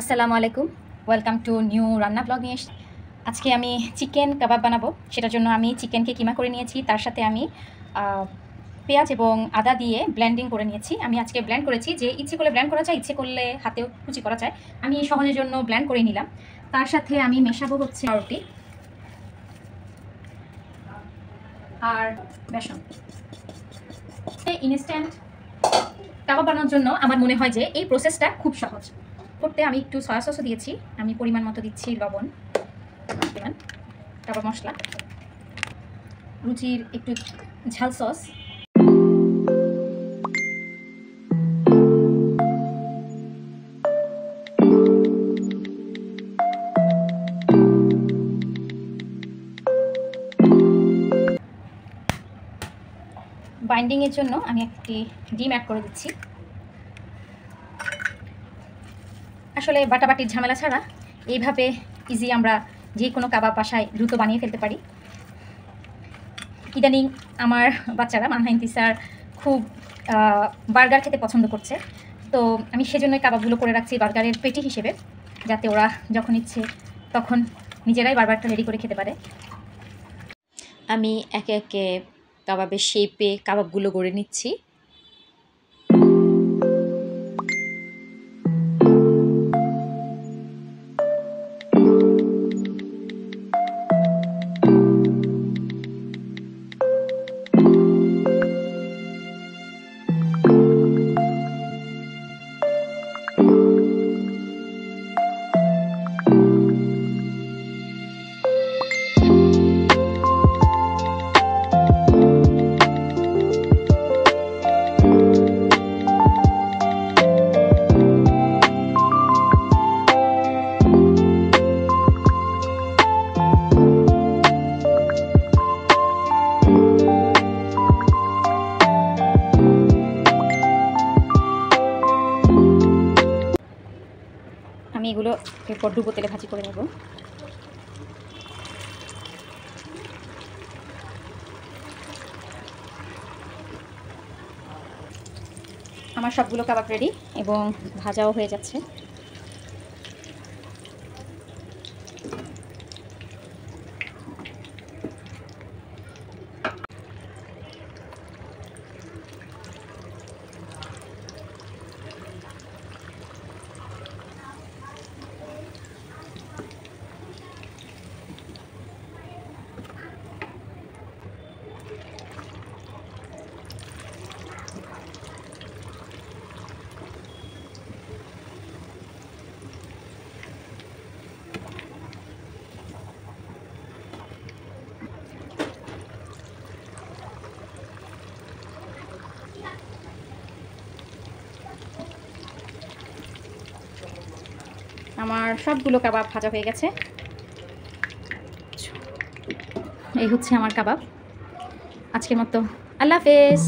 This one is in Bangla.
আসসালামু আলাইকুম। ওয়েলকাম টু নিউ রান্না ব্লগ নিয়ে আজকে আমি চিকেন কাবাব বানাবো। সেটার জন্য আমি চিকেনকে কিমা করে নিয়েছি। তার সাথে আমি পেঁয়াজ এবং আদা দিয়ে ব্লেন্ডিং করে নিয়েছি। আমি আজকে ব্ল্যান্ড করেছি যে ইচ্ছে করলে ব্ল্যান্ড করা যায়, ইচ্ছে করলে হাতেও কুচি করা যায়। আমি সহজের জন্য ব্লেন্ড করে নিলাম। তার সাথে আমি মেশাবো হচ্ছে রুটি আর বেসন। ইনস্ট্যান্ট কাবাব বানানোর জন্য আমার মনে হয় যে এই প্রসেসটা খুব সহজ। করতে আমি একটু সয়া সসও দিয়েছি। আমি পরিমাণ মতো দিচ্ছি লবণ তারপর মশলা। রুচির একটু ঝাল সস বাইন্ডিংয়ের জন্য আমি একটি ডিম অ্যাড করে দিচ্ছি। আসলে বাটাবাটির ঝামেলা ছাড়া এইভাবে ইজি আমরা যে কোনো কাবাব বাসায় দ্রুত বানিয়ে ফেলতে পারি। ইদানিং আমার বাচ্চারা মানহাইন তিসার খুব বার্গার খেতে পছন্দ করছে। তো আমি সেজন্যই কাবাবগুলো করে রাখছি বার্গারের পেটি হিসেবে, যাতে ওরা যখন ইচ্ছে তখন নিজেরাই বার্গারটা রেডি করে খেতে পারে। আমি একে একে কাবাবের শেপে কাবাবগুলো গড়ে নিচ্ছি। এগুলো এরপর ডুবো তেলে ভাজি করে নেব। আমার সবগুলো কাবাব রেডি এবং ভাজাও হয়ে যাচ্ছে। আমার সবগুলো কাবাব ভাজা হয়ে গেছে। এই হচ্ছে আমার কাবাব। আজকের মতো আল্লাহ হাফেজ।